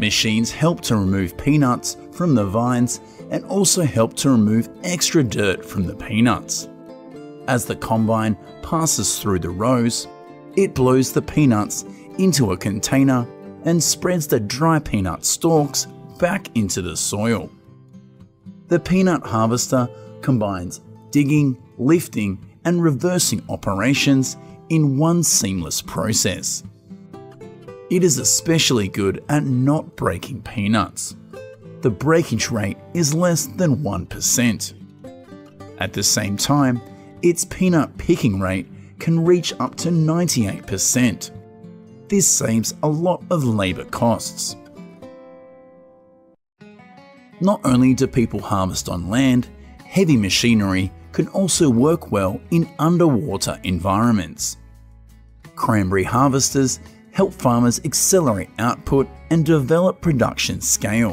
Machines help to remove peanuts from the vines and also help to remove extra dirt from the peanuts. As the combine passes through the rows, it blows the peanuts into a container and spreads the dry peanut stalks back into the soil. The peanut harvester combines digging, lifting, and reversing operations in one seamless process. It is especially good at not breaking peanuts. The breakage rate is less than 1%. At the same time, its peanut picking rate can reach up to 98%. This saves a lot of labour costs. Not only do people harvest on land, heavy machinery can also work well in underwater environments. Cranberry harvesters help farmers accelerate output and develop production scale.